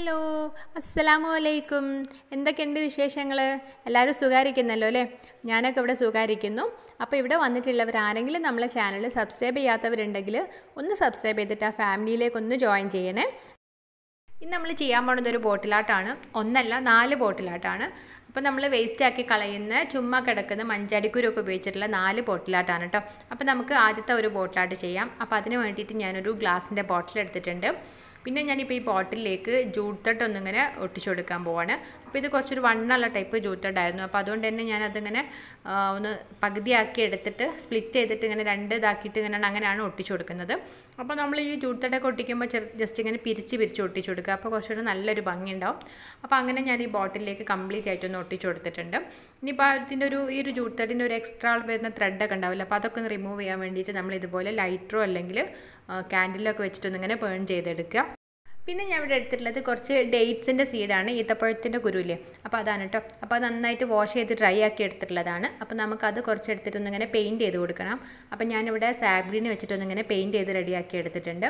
Hello അസ്സലാമു അലൈക്കും എന്തൊക്കെയുണ്ട് വിശേഷങ്ങൾ എല്ലാവരും സുഖാരിക്കുന്നല്ലോ അല്ലേ? ഞാനൊക്കെ ഇവിടെ സുഖാരിക്കുന്നു അപ്പോൾ ഇവിടെ വന്നിട്ടുള്ളവർ ആരെങ്കിലും നമ്മളെ ചാനൽ സബ്സ്ക്രൈബ് ചെയ്യാത്തവരുണ്ടെങ്കിൽ ഒന്ന് സബ്സ്ക്രൈബ് ചെയ്തിട്ട് ആ ഫാമിലിയിലേക്ക് ഒന്ന് ജോയിൻ ചെയ്യണേ. ഇന്ന് നമ്മൾ ചെയ്യാൻ പോണത് ഒരു ബോട്ടിലാട്ടാണ്. ഒന്നല്ല നാല് ബോട്ടിലാട്ടാണ്. അപ്പോൾ നമ്മൾ വേസ്റ്റ് ആക്കി കളയുന്ന ചുമ്മാ കിടക്കുന്ന മഞ്ചാടിക്കുരൊക്കെ ഉപയോഗിച്ചിട്ടുള്ള നാല് ബോട്ടിലാട്ടാണ് കേട്ടോ അപ്പോൾ നമുക്ക് ആദ്യത്തെ ഒരു ബോട്ടിലാട്ട് ചെയ്യാം. അപ്പോൾ അതിന് വേണ്ടിയിട്ട് ഞാനൊരു ഗ്ലാസിന്റെ ബോട്ടിൽ എടുത്തിട്ടുണ്ട്. പിന്നെ ഞാനിപ്പോൾ ഈ ബോട്ടിലേക്ക് ജൂട്ട് തട്ട് ഒന്നിങ്ങനെ ഒട്ടിച്ചു കൊടുക്കാൻ പോവാണ്. അപ്പോൾ ഇത് കുറച്ചൊരു വണ്ണുള്ള ടൈപ്പ് ജൂത്തട്ടായിരുന്നു. അപ്പോൾ അതുകൊണ്ട് തന്നെ ഞാനതിങ്ങനെ ഒന്ന് പകുതിയാക്കി എടുത്തിട്ട് സ്പ്ലിറ്റ് ചെയ്തിട്ട് ഇങ്ങനെ രണ്ട് ഇതാക്കിയിട്ട് ഇങ്ങനെ അങ്ങനെയാണ് ഒട്ടിച്ചു കൊടുക്കുന്നത് അപ്പോൾ നമ്മൾ ഈ ജൂട്ട് തട്ടൊക്കെ ഒട്ടിക്കുമ്പോൾ ജസ്റ്റ് ഇങ്ങനെ പിരിച്ച് പിരിച്ച് ഒട്ടിച്ചു കൊടുക്കുക അപ്പോൾ കുറച്ചുകൂടി നല്ലൊരു ഭംഗി ഉണ്ടാവും അപ്പോൾ അങ്ങനെ ഞാൻ ഈ ബോട്ടിലേക്ക് കംപ്ലീറ്റ് ആയിട്ടൊന്ന് ഒട്ടിച്ചു കൊടുത്തിട്ടുണ്ട് ഇനിയിപ്പോൾ ഇതിന്റെ ഒരു ഈ ഒരു ജൂട്ട് തട്ടിന്റെ ഒരു എക്സ്ട്രാ വരുന്ന ത്രെഡൊക്കെ ഉണ്ടാവില്ല? അപ്പോൾ അതൊക്കെ ഒന്ന് റിമൂവ് ചെയ്യാൻ വേണ്ടിയിട്ട് നമ്മൾ ഇതുപോലെ ലൈറ്ററോ അല്ലെങ്കിൽ ക്യാൻഡിലൊക്കെ വെച്ചിട്ടൊന്നിങ്ങനെ ബേൺ ചെയ്തെടുക്കുക. പിന്നെ ഞാൻ ഇവിടെ എടുത്തിട്ടുള്ളത് കുറച്ച് ഡേറ്റ്സിന്റെ സീഡാണ് ഈത്തപ്പഴത്തിന്റെ കുരുവില്ലേ? അപ്പോൾ അതാണ് കേട്ടോ അപ്പോൾ അത് നന്നായിട്ട് വാഷ് ചെയ്ത് ഡ്രൈ ആക്കി എടുത്തിട്ടുള്ളതാണ്. അപ്പോൾ നമുക്കത് കുറച്ച് എടുത്തിട്ടൊന്ന് ഇങ്ങനെ പെയിന്റ് ചെയ്ത് കൊടുക്കണം. അപ്പോൾ ഞാനിവിടെ സാബ്രീന് വെച്ചിട്ടൊന്ന് ഇങ്ങനെ പെയിന്റ് ചെയ്ത് റെഡിയാക്കി എടുത്തിട്ടുണ്ട്.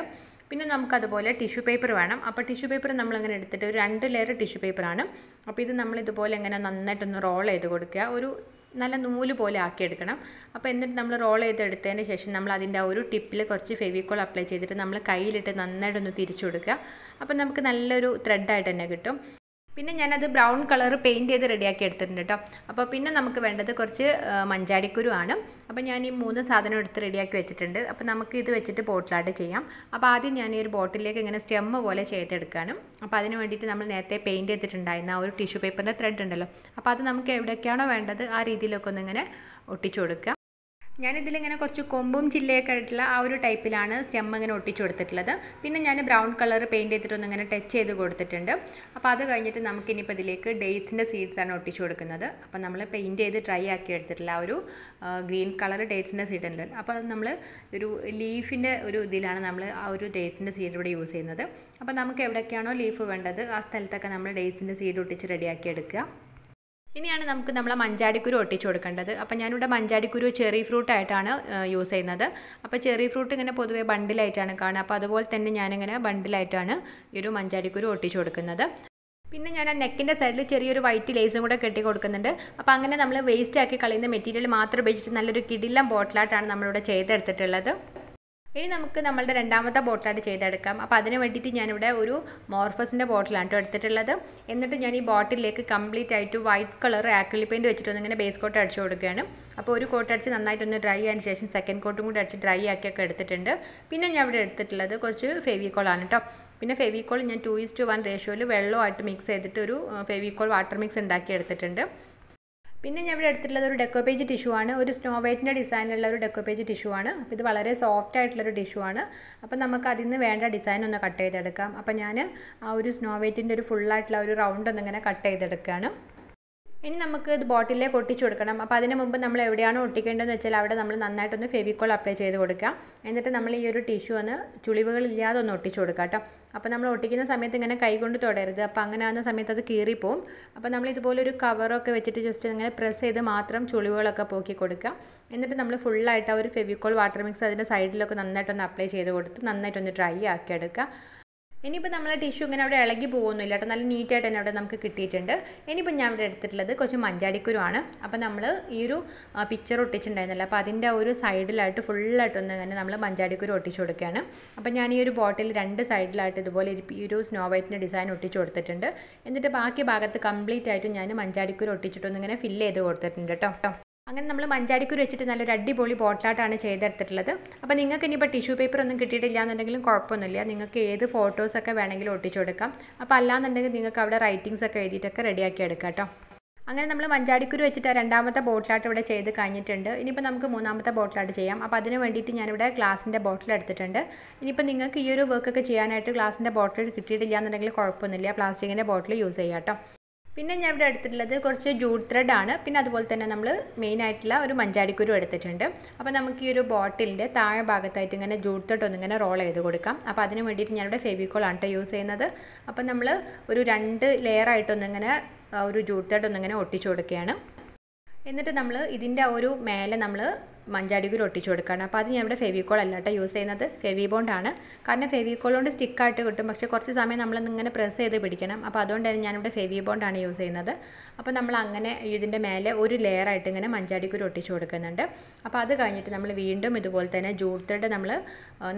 പിന്നെ നമുക്കതുപോലെ ടിഷ്യൂ പേപ്പർ വേണം. അപ്പോൾ ടിഷ്യൂ പേപ്പർ നമ്മളിങ്ങനെ എടുത്തിട്ട് ഒരു രണ്ട് ലെയർ ടിഷ്യൂ പേപ്പറാണ് അപ്പോൾ ഇത് നമ്മളിതുപോലെ ഇങ്ങനെ നന്നായിട്ടൊന്ന് റോൾ ചെയ്ത് കൊടുക്കുക. ഒരു നല്ല നൂൽ പോലെ ആക്കിയെടുക്കണം. അപ്പോൾ എന്നിട്ട് നമ്മൾ റോൾ ചെയ്തെടുത്തതിന് ശേഷം നമ്മൾ അതിന്റെ ആ ഒരു ടിപ്പിൽ കുറച്ച് ഫെവിക്കോൾ അപ്ലൈ ചെയ്തിട്ട് നമ്മൾ കയ്യിലിട്ട് നന്നായിട്ടൊന്ന് തിരിച്ചു കൊടുക്കുക. അപ്പോൾ നമുക്ക് നല്ലൊരു ത്രെഡായിട്ട് തന്നെ കിട്ടും. പിന്നെ ഞാനത് ബ്രൗൺ കളർ പെയിന്റ് ചെയ്ത് റെഡിയാക്കി എടുത്തിട്ടുണ്ട് കേട്ടോ അപ്പോൾ പിന്നെ നമുക്ക് വേണ്ടത് കുറച്ച് മഞ്ചാടിക്കുരു ആണ് അപ്പോൾ ഞാൻ ഈ മൂന്ന് സാധനം എടുത്ത് റെഡിയാക്കി വെച്ചിട്ടുണ്ട്. അപ്പോൾ നമുക്ക് ഇത് വെച്ചിട്ട് ബോട്ടിലായിട്ട് ചെയ്യാം. അപ്പോൾ ആദ്യം ഞാൻ ഈ ഒരു ബോട്ടിലേക്ക് ഇങ്ങനെ സ്റ്റെമ്മ് പോലെ ചെയ്തെടുക്കാനും അപ്പോൾ അതിന് വേണ്ടിയിട്ട് നമ്മൾ നേരത്തെ പെയിന്റ് ചെയ്തിട്ടുണ്ടായിരുന്ന ആ ഒരു ടിഷ്യൂ പേപ്പറിന്റെ ത്രെഡ് ഉണ്ടല്ലോ. അപ്പോൾ അത് നമുക്ക് എവിടേക്കാണോ വേണ്ടത് ആ രീതിയിലൊക്കെ ഒന്നിങ്ങനെ ഒട്ടിച്ചു കൊടുക്കുക ഞാനിതിലിങ്ങനെ കുറച്ച് കൊമ്പും ചില്ലയൊക്കെ ആയിട്ടുള്ള ആ ഒരു ടൈപ്പിലാണ് സ്റ്റെം ഇങ്ങനെ ഒട്ടിച്ചു കൊടുത്തിട്ടുള്ളത്. പിന്നെ ഞാൻ ബ്രൗൺ കളർ പെയിന്റ് ചെയ്തിട്ടൊന്ന് ഇങ്ങനെ ടച്ച് ചെയ്ത് കൊടുത്തിട്ടുണ്ട്. അപ്പോൾ അത് കഴിഞ്ഞിട്ട് നമുക്കിനിപ്പോൾ ഇതിലേക്ക് ഡേറ്റ്സിന്റെ സീഡ്സാണ് ഒട്ടിച്ചു കൊടുക്കുന്നത്. അപ്പോൾ നമ്മൾ പെയിന്റ് ചെയ്ത് ഡ്രൈ ആക്കി എടുത്തിട്ടുള്ള ആ ഒരു ഗ്രീൻ കളർ ഡേറ്റ്സിന്റെ സീഡ് ഉണ്ട് അപ്പോൾ നമ്മൾ ഒരു ലീഫിന്റെ ഒരു ഇതിലാണ് നമ്മൾ ആ ഒരു ഡേറ്റ്സിന്റെ സീഡ് ഇവിടെ യൂസ് ചെയ്യുന്നത്. അപ്പോൾ നമുക്ക് എവിടെയൊക്കെയാണോ ലീഫ് വേണ്ടത് ആ സ്ഥലത്തൊക്കെ നമ്മൾ ഡേറ്റ്സിന്റെ സീഡ് ഒട്ടിച്ച് റെഡിയാക്കി എടുക്കുക. ഇനിയാണ് നമുക്ക് നമ്മളെ മഞ്ചാടിക്കുരു ഒട്ടിച്ചു കൊടുക്കേണ്ടത്. അപ്പോൾ ഞാനിവിടെ മഞ്ചാടിക്കുരു ചെറി ഫ്രൂട്ട് ആയിട്ടാണ് യൂസ് ചെയ്യുന്നത്. അപ്പോൾ ചെറി ഫ്രൂട്ട് ഇങ്ങനെ പൊതുവേ ബണ്ടിലായിട്ടാണ് കാണുക. അപ്പോൾ അതുപോലെ തന്നെ ഞാനിങ്ങനെ ബണ്ടിലായിട്ടാണ് ഈ ഒരു മഞ്ചാടിക്കുരു ഒട്ടിച്ചു കൊടുക്കുന്നത്. പിന്നെ ഞാൻ ആ നെക്കിന്റെ സൈഡിൽ ചെറിയൊരു വൈറ്റ് ലേസും കൂടെ കെട്ടി കൊടുക്കുന്നുണ്ട്. അപ്പോൾ അങ്ങനെ നമ്മൾ വേസ്റ്റ് ആക്കി കളയുന്ന മെറ്റീരിയൽ മാത്രം ഉപയോഗിച്ചിട്ട് നല്ലൊരു കിടിലം ബോട്ടിലായിട്ടാണ് നമ്മളിവിടെ ചെയ്തെടുത്തിട്ടുള്ളത്. ഇനി നമുക്ക് നമ്മളുടെ രണ്ടാമത്തെ ബോട്ടിലായിട്ട് ചെയ്തെടുക്കാം. അപ്പോൾ അതിന് വേണ്ടിയിട്ട് ഞാനിവിടെ ഒരു മോർഫസിന്റെ ബോട്ടിലാണ് കേട്ടോ എടുത്തിട്ടുള്ളത്. എന്നിട്ട് ഞാൻ ഈ ബോട്ടിലേക്ക് കംപ്ലീറ്റ് ആയിട്ട് വൈറ്റ് കളർ ആക്രിലിക് പെയിന്റ് വെച്ചിട്ടൊന്ന് ഇങ്ങനെ ബേസ് കോട്ട് അടിച്ച് കൊടുക്കുകയാണ്. അപ്പോൾ ഒരു കോട്ട് അടിച്ച് നന്നായിട്ടൊന്ന് ഡ്രൈ ആയതിന് ശേഷം സെക്കൻഡ് കോട്ടും കൂടി അടിച്ച് ഡ്രൈ ആക്കിയൊക്കെ എടുത്തിട്ടുണ്ട്. പിന്നെ ഞാൻ ഇവിടെ എടുത്തിട്ടുള്ളത് കുറച്ച് ഫെവിക്കോളാണ് കേട്ടോ. പിന്നെ ഫെവിക്കോൾ ഞാൻ ടു ഈസ് ടു വൺ റേഷ്യോയിൽ വെള്ളമായിട്ട് മിക്സ് ചെയ്തിട്ട് ഒരു ഫെവിക്കോൾ വാട്ടർ മിക്സ് ഉണ്ടാക്കി എടുത്തിട്ടുണ്ട്. പിന്നെ ഞാൻ ഇവിടെ എടുത്തിട്ടുള്ളത് ഒരു ഡെക്കോ പേജ് ടിഷ്യൂ ആണ്. ഒരു സ്നോ വൈറ്റിന്റെ ഡിസൈനിലുള്ള ഒരു ഡെക്കോപേജ് ടിഷ്യൂ ആണ്. അപ്പോൾ ഇത് വളരെ സോഫ്റ്റ് ആയിട്ടുള്ളൊരു ടിഷ്യൂ ആണ്. അപ്പോൾ നമുക്ക് അതിൽ നിന്ന് വേണ്ട ഡിസൈൻ ഒന്ന് കട്ട് ചെയ്തെടുക്കാം. അപ്പോൾ ഞാൻ ആ ഒരു സ്നോ വൈറ്റിന്റെ ഒരു ഫുള്ളായിട്ടുള്ള ഒരു റൗണ്ട് ഒന്നിങ്ങനെ കട്ട് ചെയ്തെടുക്കുകയാണ് ഇനി നമുക്ക് ഇത് ബോട്ടിലേക്ക് ഒട്ടിച്ചു കൊടുക്കണം. അപ്പോൾ അതിന് മുമ്പ് നമ്മൾ എവിടെയാണ് ഒട്ടിക്കേണ്ടതെന്ന് വെച്ചാൽ അവിടെ നമ്മൾ നന്നായിട്ടൊന്ന് ഫെവിക്കോൾ അപ്ലൈ ചെയ്ത് കൊടുക്കുക. എന്നിട്ട് നമ്മൾ ഈ ഒരു ടിഷ്യൂ ഒന്ന് ചുളിവുകളില്ലാതെ ഒന്ന് ഒട്ടിച്ചു കൊടുക്കാം കേട്ടോ. അപ്പോൾ നമ്മൾ ഒട്ടിക്കുന്ന സമയത്ത് ഇങ്ങനെ കൈകൊണ്ട് തൊടരുത്. അപ്പോൾ അങ്ങനെ ആകുന്ന സമയത്ത് അത് കീറിപ്പോവും. അപ്പോൾ നമ്മൾ ഇതുപോലെ ഒരു കവറൊക്കെ വെച്ചിട്ട് ജസ്റ്റ് ഇങ്ങനെ പ്രസ് ചെയ്ത് മാത്രം ചുളിവുകളൊക്കെ പോക്കി കൊടുക്കുക. എന്നിട്ട് നമ്മൾ ഫുള്ളായിട്ട് ആ ഒരു ഫെവിക്കോൾ വാട്ടർ മിക്സ് അതിന്റെ സൈഡിലൊക്കെ നന്നായിട്ടൊന്ന് അപ്ലൈ ചെയ്ത് കൊടുത്ത് നന്നായിട്ടൊന്ന് ഡ്രൈ ആക്കി എടുക്കുക. ഇനിയിപ്പോൾ നമ്മളെ ടിഷ്യൂ ഇങ്ങനെ അവിടെ ഇളകി പോകുന്നില്ല കേട്ടോ. നല്ല നീറ്റായിട്ട് തന്നെ അവിടെ നമുക്ക് കിട്ടിയിട്ടുണ്ട്. ഇനിയിപ്പോൾ ഞാൻ ഇവിടെ എടുത്തിട്ടുള്ളത് കുറച്ച് മഞ്ചാടിക്കുരുവാണ്. അപ്പോൾ നമ്മൾ ഈ ഒരു പിക്ചർ ഒട്ടിച്ചിട്ടുണ്ടായിരുന്നില്ല. അപ്പോൾ അതിന്റെ ഒരു സൈഡിലായിട്ട് ഫുള്ളായിട്ടൊന്ന് ഇങ്ങനെ നമ്മൾ മഞ്ചാടിക്കുരു ഒട്ടിച്ചു കൊടുക്കുകയാണ്. അപ്പോൾ ഞാൻ ഈ ഒരു ബോട്ടിൽ രണ്ട് സൈഡിലായിട്ട് ഇതുപോലെ ഈ ഒരു സ്നോ വൈറ്റിന്റെ ഡിസൈൻ ഒട്ടിച്ചു കൊടുത്തിട്ടുണ്ട്. എന്നിട്ട് ബാക്കി ഭാഗത്ത് കംപ്ലീറ്റ് ആയിട്ട് ഞാൻ മഞ്ചാടിക്കുരു ഒട്ടിച്ചിട്ടൊന്നിങ്ങനെ ഫില്ല് ചെയ്ത് കൊടുത്തിട്ടുണ്ട് കേട്ടോ. അങ്ങനെ നമ്മൾ മഞ്ചാടിക്കുരു വെച്ചിട്ട് നല്ലൊരു അടിപൊളി ബോട്ടിലായിട്ടാണ് ചെയ്തെടുത്തിട്ടുള്ളത്. അപ്പോൾ നിങ്ങൾക്ക് ഇനിയിപ്പോൾ ടിഷ്യൂ പേപ്പർ ഒന്നും കിട്ടിയിട്ടില്ല എന്നുണ്ടെങ്കിലും കുഴപ്പമൊന്നുമില്ല. നിങ്ങൾക്ക് ഏത് ഫോട്ടോസൊക്കെ വേണമെങ്കിലും ഒട്ടിച്ചു കൊടുക്കാം. അപ്പോൾ അല്ലാന്നുണ്ടെങ്കിൽ നിങ്ങൾക്ക് അവിടെ റൈറ്റിങ്സ് ഒക്കെ എഴുതിയിട്ടൊക്കെ റെഡിയാക്കി എടുക്കാം കേട്ടോ. അങ്ങനെ നമ്മൾ മഞ്ചാടിക്കുരു വെച്ചിട്ട് രണ്ടാമത്തെ ബോട്ടിലായിട്ട് ഇവിടെ ചെയ്ത് കഴിഞ്ഞിട്ടുണ്ട്. ഇനിയിപ്പോൾ നമുക്ക് മൂന്നാമത്തെ ബോട്ടിലായിട്ട് ചെയ്യാം. അപ്പോൾ അതിന് വേണ്ടിയിട്ട് ഞാനിവിടെ ഗ്ലാസിന്റെ ബോട്ടിൽ എടുത്തിട്ടുണ്ട്. ഇനിയിപ്പോൾ നിങ്ങൾക്ക് ഈ ഒരു വർക്കൊക്കെ ചെയ്യാനായിട്ട് ഗ്ലാസിന്റെ ബോട്ടിൽ കിട്ടിയിട്ടില്ല എന്നുണ്ടെങ്കിൽ കുഴപ്പമൊന്നുമില്ല. പ്ലാസ്റ്റിക്കിന്റെ ബോട്ടിൽ യൂസ് ചെയ്യാം കേട്ടോ. പിന്നെ ഞാൻ ഇവിടെ എടുത്തിട്ടുള്ളത് കുറച്ച് ജൂട്ട് ത്രെഡ് ആണ്. പിന്നെ അതുപോലെ തന്നെ നമ്മൾ മെയിൻ ആയിട്ടുള്ള ഒരു മഞ്ചാടിക്കുരു എടുത്തിട്ടുണ്ട്. അപ്പോൾ നമുക്ക് ഈ ഒരു ബോട്ടിലിന്റെ താഴെ ഭാഗത്തായിട്ട് ഇങ്ങനെ ജൂട്ട് ത്രെഡ് ഒന്നിങ്ങനെ റോൾ ചെയ്ത് കൊടുക്കാം. അപ്പോൾ അതിന് വേണ്ടിയിട്ട് ഞാനിവിടെ ഫെവിക്കോൾ ആണ് യൂസ് ചെയ്യുന്നത്. അപ്പോൾ നമ്മൾ ഒരു രണ്ട് ലെയറായിട്ടൊന്നിങ്ങനെ ഒരു ജൂട്ട് ത്രെഡ് ഒന്നിങ്ങനെ ഒട്ടിച്ചു കൊടുക്കുകയാണ്. എന്നിട്ട് നമ്മൾ ഇതിന്റെ ഒരു മേലെ നമ്മൾ മഞ്ചാടിക്കുരു ഒട്ടിച്ചു കൊടുക്കുകയാണ്. അപ്പോൾ അത് ഞാൻ ഇവിടെ ഫെവിക്കോൾ അല്ല കേട്ടോ യൂസ് ചെയ്യുന്നത്. ഫെവി ബോണ്ടാണ് കാരണം ഫെവിക്കോൾ കൊണ്ട് സ്റ്റിക്കായിട്ട് കിട്ടും. പക്ഷേ കുറച്ച് സമയം നമ്മൾ ഇങ്ങനെ പ്രസ് ചെയ്ത് പിടിക്കണം. അപ്പോൾ അതുകൊണ്ട് തന്നെ ഞാനിവിടെ ഫെവി ബോണ്ടാണ് യൂസ് ചെയ്യുന്നത്. അപ്പോൾ നമ്മൾ അങ്ങനെ ഇതിന്റെ മേലെ ഒരു ലെയറായിട്ട് ഇങ്ങനെ മഞ്ചാടിക്കുരു ഒട്ടിച്ചു കൊടുക്കുന്നുണ്ട്. അപ്പോൾ അത് കഴിഞ്ഞിട്ട് നമ്മൾ വീണ്ടും ഇതുപോലെ തന്നെ ജൂട്ട് നമ്മൾ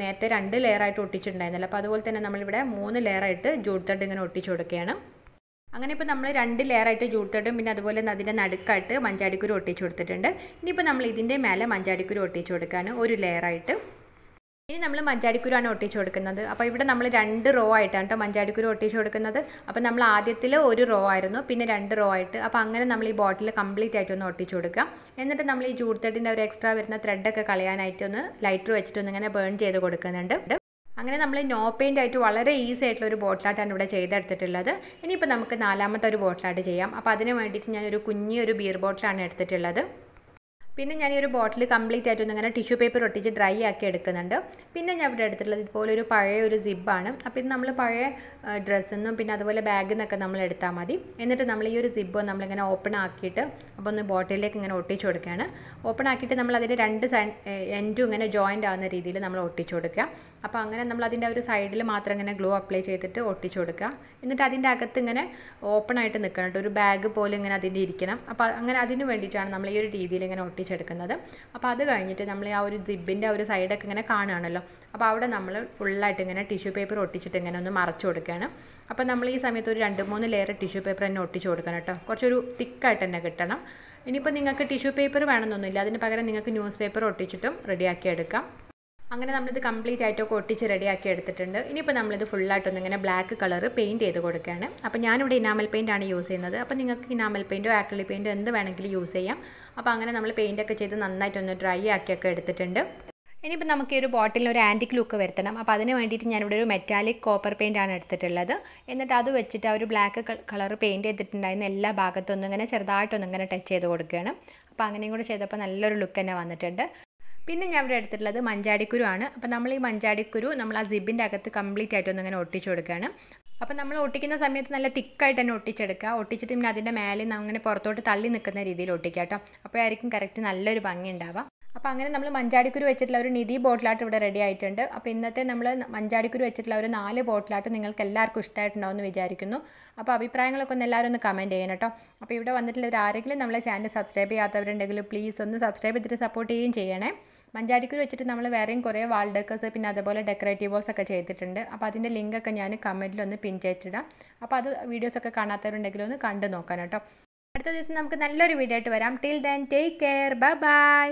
നേരത്തെ രണ്ട് ലെയറായിട്ട് ഒട്ടിച്ചിട്ടുണ്ടായിരുന്നല്ലോ. അപ്പോൾ അതുപോലെ തന്നെ നമ്മളിവിടെ മൂന്ന് ലെയറായിട്ട് ജൂട്ട് ഇങ്ങനെ ഒട്ടിച്ചു കൊടുക്കുകയാണ്. അങ്ങനെ ഇപ്പോൾ നമ്മൾ രണ്ട് ലെയറായിട്ട് ചൂടുത്തിട്ടും പിന്നെ അതുപോലെ അതിന്റെ നടുക്കായിട്ട് മഞ്ചാടിക്കുരു ഒട്ടിച്ചു കൊടുത്തിട്ടുണ്ട്. ഇനിയിപ്പോൾ നമ്മൾ ഇതിന്റെ മേലെ മഞ്ചാടിക്കുരു ഒട്ടിച്ച് കൊടുക്കുകയാണ് ഒരു ലെയറായിട്ട് ഇനി നമ്മൾ മഞ്ചാടിക്കുരുവാണ് ഒട്ടിച്ച് കൊടുക്കുന്നത്. അപ്പോൾ ഇവിടെ നമ്മൾ രണ്ട് റോ ആയിട്ടാണ് കേട്ടോ മഞ്ചാടിക്കുരു ഒട്ടിച്ച് കൊടുക്കുന്നത്. അപ്പോൾ നമ്മൾ ആദ്യത്തിൽ ഒരു റോ ആയിരുന്നു പിന്നെ രണ്ട് റോ ആയിട്ട്. അപ്പോൾ അങ്ങനെ നമ്മൾ ഈ ബോട്ടിൽ കംപ്ലീറ്റ് ആയിട്ട് ഒന്ന് ഒട്ടിച്ച് കൊടുക്കുക. എന്നിട്ട് നമ്മൾ ഈ ചൂടുത്തട്ടിന്റെ ഒരു എക്സ്ട്രാ വരുന്ന ത്രെഡൊക്കെ കളയാനായിട്ട് ഒന്ന് ലൈറ്റർ വെച്ചിട്ട് ഒന്ന് ഇങ്ങനെ ബേൺ ചെയ്ത് കൊടുക്കുന്നുണ്ട്. അങ്ങനെ നമ്മൾ നോ പെയിന്റ് ആയിട്ട് വളരെ ഈസി ആയിട്ടുള്ള ഒരു ബോട്ടിലായിട്ടാണ് ഇവിടെ ചെയ്തെടുത്തിട്ടുള്ളത്. ഇനിയിപ്പോൾ നമുക്ക് നാലാമത്തെ ഒരു ബോട്ടിലായിട്ട് ചെയ്യാം. അപ്പോൾ അതിന് വേണ്ടിയിട്ട് ഞാനൊരു കുഞ്ഞിയൊരു ബിയർ ബോട്ടിലാണ് എടുത്തിട്ടുള്ളത്. പിന്നെ ഞാൻ ഈ ഒരു ബോട്ടിൽ കംപ്ലീറ്റ് ആയിട്ട് ഇങ്ങനെ ടിഷ്യൂ പേപ്പർ ഒട്ടിച്ച് ഡ്രൈ ആക്കി എടുക്കുന്നുണ്ട്. പിന്നെ ഞാൻ ഇവിടെ എടുത്തിട്ടുള്ളത് ഇതുപോലെ ഒരു പഴയ ഒരു സിബാണ് അപ്പോൾ ഇത് നമ്മൾ പഴയ ഡ്രസ്സിൽ നിന്നും പിന്നെ അതുപോലെ ബാഗിൽ നിന്നൊക്കെ നമ്മൾ എടുത്താൽ മതി. എന്നിട്ട് നമ്മൾ ഈ ഒരു സിബ് നമ്മളിങ്ങനെ ഓപ്പൺ ആക്കിയിട്ട് അപ്പോൾ ഒന്ന് ബോട്ടിലേക്ക് ഇങ്ങനെ ഒട്ടിച്ചു കൊടുക്കുകയാണ്. ഓപ്പൺ ആക്കിയിട്ട് നമ്മൾ അതിന്റെ രണ്ട് എൻഡും ഇങ്ങനെ ജോയിന്റ് ആവുന്ന രീതിയിൽ നമ്മൾ ഒട്ടിച്ചു കൊടുക്കുക. അപ്പോൾ അങ്ങനെ നമ്മൾ അതിന്റെ ഒരു സൈഡിൽ മാത്രം ഇങ്ങനെ ഗ്ലോ അപ്ലൈ ചെയ്തിട്ട് ഒട്ടിച്ചു കൊടുക്കുക. എന്നിട്ട് അതിന്റെ അകത്ത് ഇങ്ങനെ ഓപ്പൺ ആയിട്ട് നിൽക്കണം ഒരു ബാഗ് പോലെ ഇങ്ങനെ അതിന്റെ ഇരിക്കണം. അപ്പോൾ അങ്ങനെ അതിന് വേണ്ടിയിട്ടാണ് നമ്മൾ ഈ ഒരു രീതിയിൽ ഇങ്ങനെ ഒട്ടിച്ചെടുക്കുന്നത് അപ്പോൾ അത് കഴിഞ്ഞിട്ട് നമ്മൾ ആ ഒരു ജിബിന്റെ ഒരു സൈഡൊക്കെ ഇങ്ങനെ കാണുകയാണല്ലോ. അപ്പോൾ അവിടെ നമ്മൾ ഫുള്ളായിട്ട് ഇങ്ങനെ ടിഷ്യൂ പേപ്പർ ഒട്ടിച്ചിട്ട് ഇങ്ങനെ ഒന്ന് മറച്ചു കൊടുക്കുകയാണ്. അപ്പോൾ നമ്മൾ ഈ സമയത്ത് ഒരു രണ്ട് മൂന്ന് ലെയർ ടിഷ്യൂ പേപ്പർ തന്നെ ഒട്ടിച്ചു കൊടുക്കണം കേട്ടോ. കുറച്ചൊരു തിക്കായിട്ട് തന്നെ കിട്ടണം. ഇനിയിപ്പോൾ നിങ്ങൾക്ക് ടിഷ്യൂ പേപ്പർ വേണമെന്നൊന്നുമില്ല. അതിന് പകരം നിങ്ങൾക്ക് ന്യൂസ് പേപ്പർ ഒട്ടിച്ചിട്ടും റെഡിയാക്കി എടുക്കാം. അങ്ങനെ നമ്മളിത് കംപ്ലീറ്റ് ആയിട്ടൊക്കെ ഒട്ടിച്ച് റെഡിയാക്കി എടുത്തിട്ടുണ്ട്. ഇനിയിപ്പോൾ നമ്മളിത് ഫുള്ളായിട്ടൊന്ന് ഇങ്ങനെ ബ്ലാക്ക് കളർ പെയിന്റ് ചെയ്ത് കൊടുക്കുകയാണ്. അപ്പോൾ ഞാനിവിടെ ഇനാമൽ പെയിന്റ് ആണ് യൂസ് ചെയ്യുന്നത്. അപ്പോൾ നിങ്ങൾക്ക് ഇനാമൽ പെയിന്റോ ആക്രിലിക് പെയിന്റോ എന്ത് വേണമെങ്കിലും യൂസ് ചെയ്യാം. അപ്പോൾ അങ്ങനെ നമ്മൾ പെയിന്റൊക്കെ ചെയ്ത് നന്നായിട്ടൊന്ന് ഡ്രൈ ആക്കിയൊക്കെ എടുത്തിട്ടുണ്ട്. ഇനിയിപ്പോൾ നമുക്ക് ഈ ഒരു ബോട്ടിലിന് ഒരു ആന്റിക് ലുക്ക് വരുത്തണം. അപ്പോൾ അതിന് വേണ്ടിയിട്ട് ഞാനിവിടെ ഒരു മെറ്റാലിക് കോപ്പർ പെയിന്റ് ആണ് എടുത്തിട്ടുള്ളത്. എന്നിട്ട് അത് വെച്ചിട്ട് ആ ഒരു ബ്ലാക്ക് കളർ പെയിന്റ് ചെയ്തിട്ടുണ്ടായിരുന്ന എല്ലാ ഭാഗത്തൊന്നും ഇങ്ങനെ ചെറുതായിട്ടൊന്നും ഇങ്ങനെ ടച്ച് ചെയ്ത് കൊടുക്കുകയാണ്. അപ്പോൾ അങ്ങനെയും കൂടെ ചെയ്തപ്പോൾ നല്ലൊരു ലുക്ക് തന്നെ വന്നിട്ടുണ്ട്. പിന്നെ ഞാൻ ഇവിടെ എടുത്തിട്ടുള്ളത് മഞ്ചാടിക്കുരു ആണ്. അപ്പോൾ നമ്മൾ ഈ മഞ്ചാടിക്കുരു നമ്മൾ ആ സിബിന്റെ അകത്ത് കംപ്ലീറ്റ് ആയിട്ടൊന്ന് അങ്ങനെ ഒട്ടിച്ചു കൊടുക്കുകയാണ്. അപ്പോൾ നമ്മൾ ഒട്ടിക്കുന്ന സമയത്ത് നല്ല തിക്കായിട്ട് തന്നെ ഒട്ടിച്ചെടുക്കുക. ഒട്ടിച്ചിട്ട് പിന്നെ അതിന്റെ മേലെ അങ്ങനെ പുറത്തോട്ട് തള്ളി നിൽക്കുന്ന രീതിയിൽ ഒട്ടിക്കുക കേട്ടോ. അപ്പോഴായിരിക്കും കറക്റ്റ് നല്ലൊരു ഭംഗി ഉണ്ടാവുക. അപ്പോൾ അങ്ങനെ നമ്മൾ മഞ്ചാടിക്കുരു വെച്ചിട്ടുള്ള ഒരു നിധി ബോട്ടിലായിട്ട് ഇവിടെ റെഡി ആയിട്ടുണ്ട്. അപ്പോൾ ഇന്നത്തെ നമ്മൾ മഞ്ചാടിക്കുരു വെച്ചിട്ടുള്ള ഒരു നാല് ബോട്ടിലായിട്ട് നിങ്ങൾക്ക് എല്ലാവർക്കും ഇഷ്ടമായിട്ടുണ്ടാവും എന്ന് വിചാരിക്കുന്നു. അപ്പോൾ അഭിപ്രായങ്ങളൊക്കെ ഒന്ന് എല്ലാവരും ഒന്ന് കമന്റ് ചെയ്യണം കേട്ടോ. അപ്പോൾ ഇവിടെ വന്നിട്ടുള്ള ആരെങ്കിലും നമ്മളെ ചാനൽ സബ്സ്ക്രൈബ് ചെയ്യാത്തവരുണ്ടെങ്കിൽ പ്ലീസ് ഒന്ന് സബ്സ്ക്രൈബ് ചെയ്തിട്ട് സപ്പോർട്ട് ചെയ്യുകയും ചെയ്യണേ. മഞ്ചാടിക്കുരു വെച്ചിട്ട് നമ്മൾ വേറെയും കുറേ വാൾ ഡെക്കേഴ്സ് പിന്നെ അതുപോലെ ഡെക്കറേറ്റീവ് ബോൾസ് ഒക്കെ ചെയ്തിട്ടുണ്ട്. അപ്പോൾ അതിന്റെ ലിങ്കൊക്കെ ഞാൻ കമന്റിൽ ഒന്ന് പിൻ ചെയ്തിടാം അപ്പോൾ അത് വീഡിയോസൊക്കെ കാണാത്തവരുണ്ടെങ്കിൽ ഒന്ന് കണ്ടു നോക്കാൻ കേട്ടോ അടുത്ത ദിവസം നമുക്ക് നല്ലൊരു വീഡിയോ ആയിട്ട് വരാം. Till then take care bye bye